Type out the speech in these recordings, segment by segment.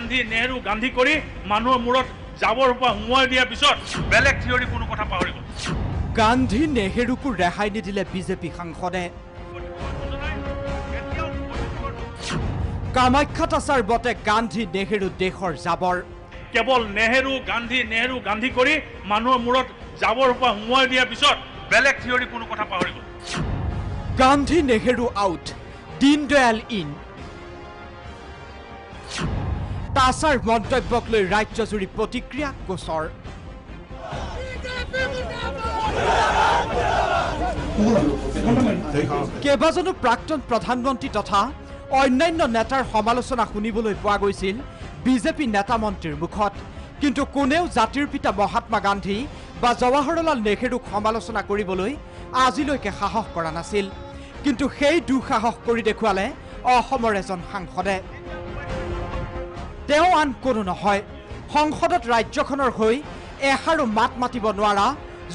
গান্ধী নেহেৰু গান্ধী কৰি মানুহৰ মূৰত জাবৰ সোপা সোমোৱাই দিয়াৰ পিছত বেলেগ থিয়ৰী কোনো কথা পাহৰি গ'ল গান্ধী নেহেৰুকো ৰেহাই নিদিলে বিজেপি সাংসদে। কামাখ্যাত আচাৰ বতে গান্ধী নেহেৰু দেশৰ জাবৰ। কেৱল নেহেৰু গান্ধী নেহেৰু গান্ধী কৰি মানুহৰ মূৰত জাবৰ সোপা সোমোৱাই দিয়াৰ পিছত বেলেগ থিয়ৰী কোনো কথা পাহৰি গ'ল গান্ধী নেহেৰু আউট দীনদয়াল ইন তাছাৰ মন্তব্যক লৈ ৰাজ্যজুৰি প্ৰতিক্ৰিয়া গোচৰ। কেইবাজনো প্ৰাক্তন প্ৰধানমন্ত্ৰী তথা অন্যান্য নেতাৰ সমালোচনা শুনিবলৈ পোৱা গৈছিল বিজেপি নেতা মন্ত্ৰীৰ মুখত। কিন্তু কোনেও জাতিৰ পিতা মহাত্মা গান্ধী বা জৱাহৰলাল নেহেৰুক সমালোচনা কৰিবলৈ আজিলৈকে সাহস কৰা নাছিল। কিন্তু সেই দুঃসাহস কৰি দেখুৱালে অসমৰ এজন সাংসদে। তেওঁ আন কোনো নহয়। সংসদত ৰাজ্যখনৰ হৈ এষাৰো মাত মাতিব নোৱাৰা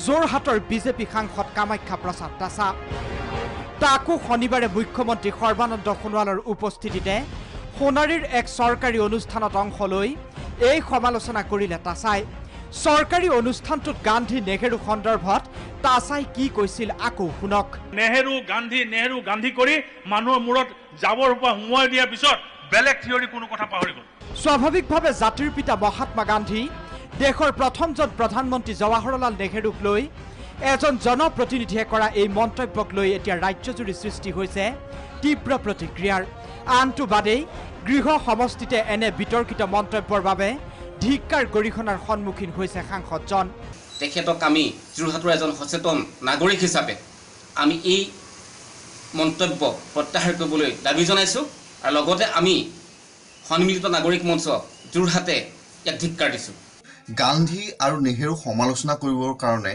যোৰহাটৰ বিজেপি সাংসদ কামাখ্যা প্ৰসাদ তাছা তাকো শনিবাৰে মুখ্যমন্ত্ৰী সৰ্বানন্দ সোণোৱালৰ উপস্থিতিতে সোণাৰীৰ এক চৰকাৰী অনুষ্ঠানত অংশ লৈ এই সমালোচনা কৰিলে তাছাই। চৰকাৰী অনুষ্ঠানটোত গান্ধী নেহেৰু সন্দৰ্ভত তাছাই কি কৈছিল আকৌ শুনক। নেহেৰু গান্ধী নেহেৰু গান্ধী কৰি মানুহৰ মূৰত সোপা সোমোৱাই দিয়াৰ পিছত বেলেগ থিয়ৰী কোনো কথা পাহৰি গ'ল। স্বাভাৱিকভাৱে জাতিৰ পিতা মহাত্মা গান্ধী দেশৰ প্ৰথমজন প্ৰধানমন্ত্ৰী জৱাহৰলাল নেহেৰুক লৈ এজন জনপ্ৰতিনিধিয়ে কৰা এই মন্তব্যক লৈ এতিয়া ৰাজ্যজুৰি সৃষ্টি হৈছে তীব্ৰ প্ৰতিক্ৰিয়াৰ। আনটো বাদেই গৃহ সমষ্টিতে এনে বিতৰ্কিত মন্তব্যৰ বাবে ধিক্কাৰ গৰিহণাৰ সন্মুখীন হৈছে সাংসদজন। তেখেতক আমি যোৰহাটৰ এজন সচেতন নাগৰিক হিচাপে আমি এই মন্তব্য প্ৰত্যাহাৰ কৰিবলৈ দাবী জনাইছোঁ। আৰু লগতে আমি সন্মিলিত নাগৰিক মঞ্চ যোৰহাটে ইয়াক ধিক্কাৰ দিছোঁ। গান্ধী আৰু নেহেৰু সমালোচনা কৰিবৰ কাৰণে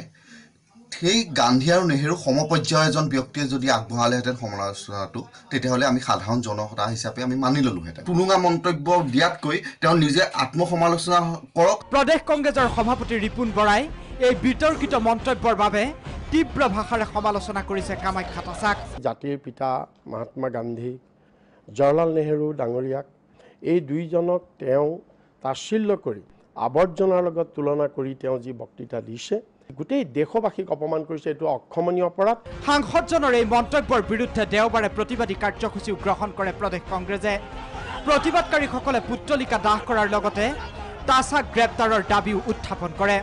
সেই গান্ধী আৰু নেহেৰু সমপৰ্যায়ৰ এজন ব্যক্তিয়ে যদি আগবঢ়ালেহেঁতেন সমালোচনাটো তেতিয়াহ'লে আমি সাধাৰণ জনতা হিচাপে আমি মানি ল'লোহেঁতেন। টুলুঙা মন্তব্য দিয়াতকৈ তেওঁ নিজে আত্মসমালোচনা কৰক। প্ৰদেশ কংগ্ৰেছৰ সভাপতি ৰিপুণ বৰাই এই বিতৰ্কিত মন্তব্যৰ বাবে তীব্ৰ ভাষাৰে সমালোচনা কৰিছে কামাখ্যা তাছাক জাতিৰ পিতা মহাত্মা গান্ধী জৱাহৰলাল নেহেৰু ডাঙৰীয়াক এই দুইজনক তেওঁ তাচ্ছিল্য কৰি আৱৰ্জনাৰ লগত তুলনা কৰি তেওঁ যি বক্তৃতা দিছে গোটেই দেশবাসীক অপমান কৰিছে এইটো অক্ষমনীয় অপৰাধ। সাংসদজনৰ এই মন্তব্যৰ বিৰুদ্ধে দেওবাৰে প্ৰতিবাদী কাৰ্যসূচীও গ্ৰহণ কৰে প্ৰদেশ কংগ্ৰেছে। প্ৰতিবাদকাৰীসকলে পুত্তলিকা দাহ কৰাৰ লগতে তাছাক গ্ৰেপ্তাৰৰ দাবীও উত্থাপন কৰে।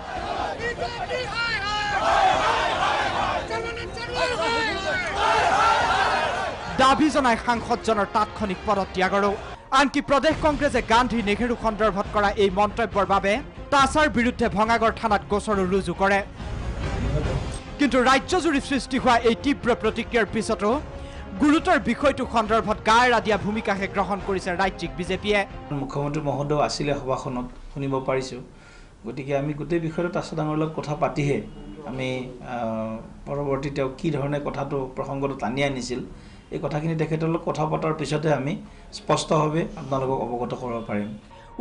দাবী জনাই সাংসদজনৰ তাৎক্ষণিক পদত্যাগৰো। আনকি প্ৰদেশ কংগ্ৰেছে গান্ধী নেহেৰু সন্দৰ্ভত কৰা এই মন্তব্যৰ বাবে তাছাৰ বিৰুদ্ধে ভঙাগড় থানাত গোচৰো ৰুজু কৰে। কিন্তু ৰাজ্যজুৰি সৃষ্টি হোৱা এই তীব্ৰ প্ৰতিক্ৰিয়াৰ পিছতো গুৰুতৰ বিষয়টো সন্দৰ্ভত গা এৰা দিয়া ভূমিকাহে গ্ৰহণ কৰিছে ৰাজ্যিক বিজেপিয়ে। মুখ্যমন্ত্ৰী মহোদয় আছিলে সভাখনত শুনিব পাৰিছোঁ। গতিকে আমি গোটেই বিষয়টো তাছ ডাঙৰ লগত কথা পাতিহে আমি পৰৱৰ্তী তেওঁ কি ধৰণে কথাটো প্ৰসংগটো টানি আনিছিল এই কথাখিনি তেখেতৰ লগত কথা পতাৰ পিছতে আমি স্পষ্টভাৱে আপোনালোকক অৱগত কৰিব পাৰিম।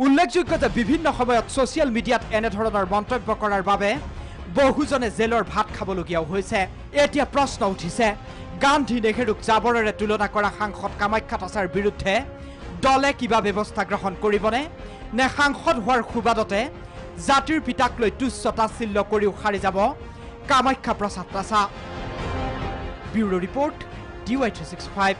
উল্লেখযোগ্য যে বিভিন্ন সময়ত ছ'চিয়েল মিডিয়াত এনেধৰণৰ মন্তব্য কৰাৰ বাবে বহুজনে জেলৰ ভাত খাবলগীয়াও হৈছে। এতিয়া প্ৰশ্ন উঠিছে গান্ধী নেহেৰুক জাবৰেৰে তুলনা কৰা সাংসদ কামাখ্যা তাছাৰ বিৰুদ্ধে দলে কিবা ব্যৱস্থা গ্ৰহণ কৰিবনে? নে সাংসদ হোৱাৰ সুবাদতে জাতিৰ পিতাক লৈ তুচ্ছ তাচ্ছিল্য কৰিও সাৰি যাব কামাখ্যা প্ৰসাদ তাছা ব্যুৰো ৰিপৰ্ট DY265